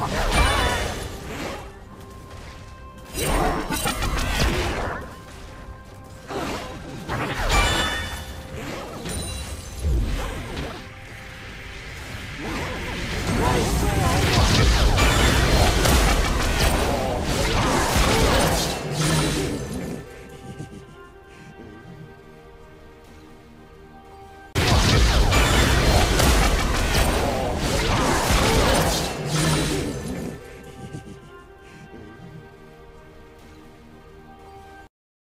Fuck.